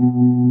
Mm-hmm.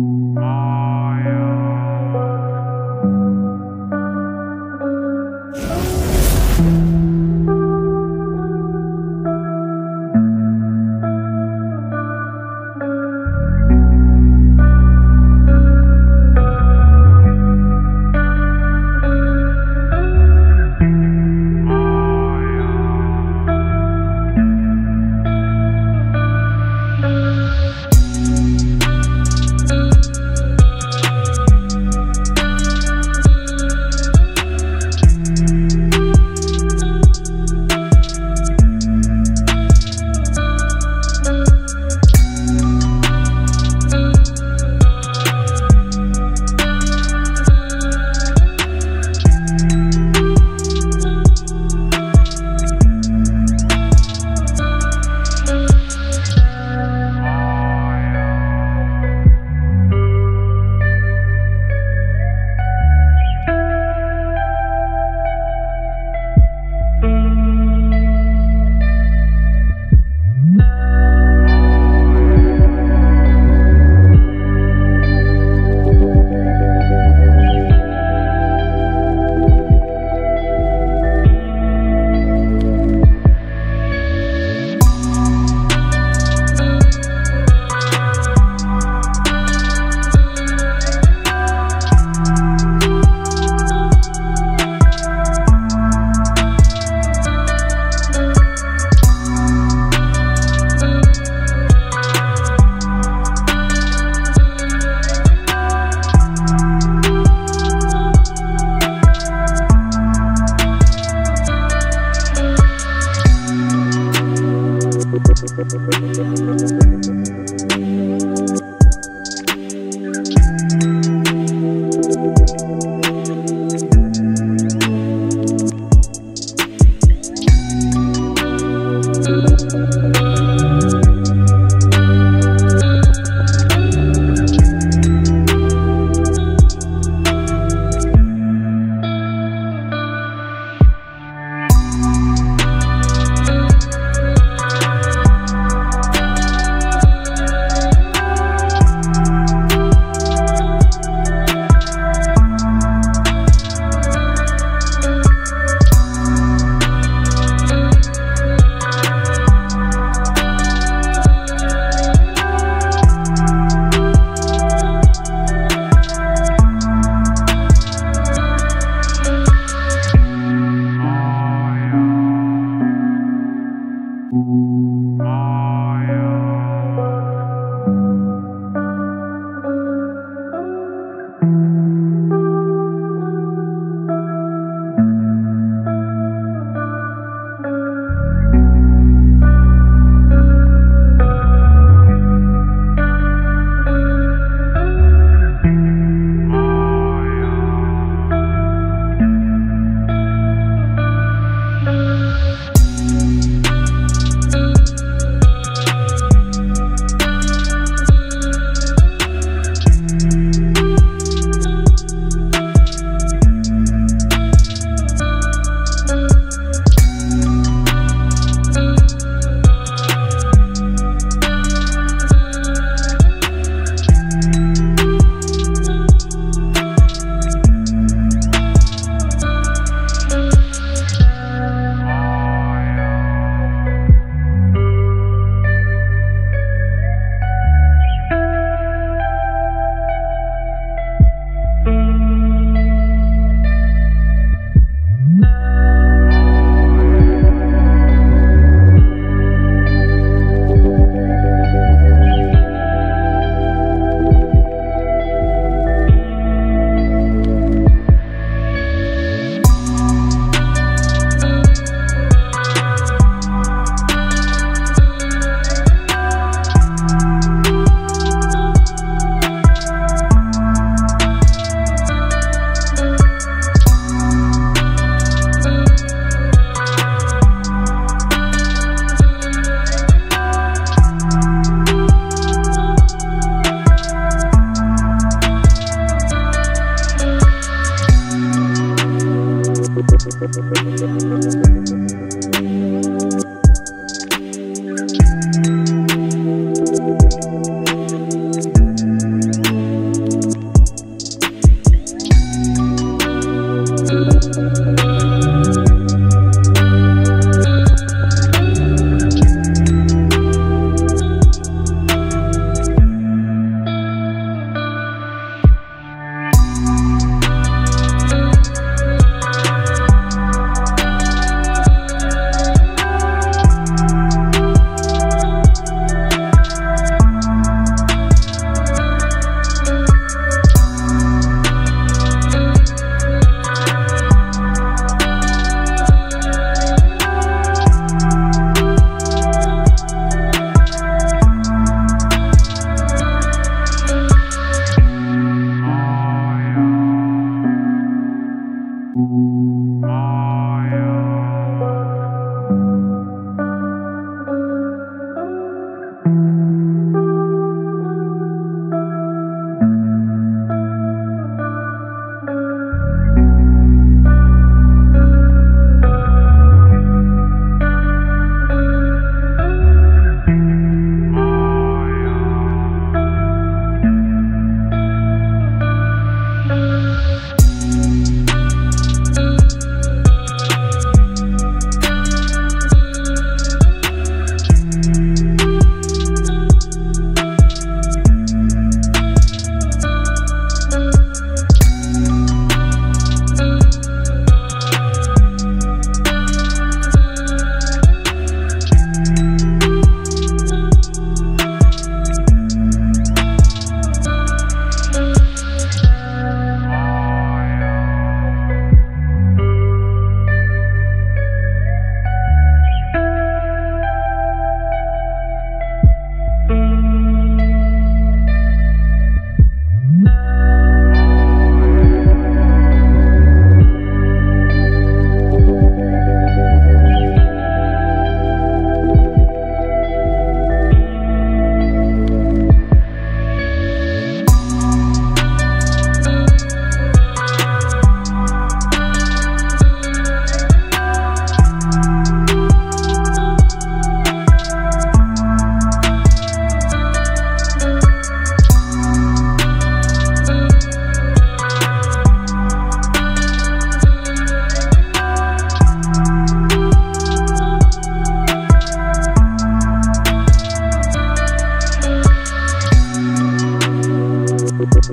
Thank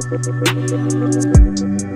Espero que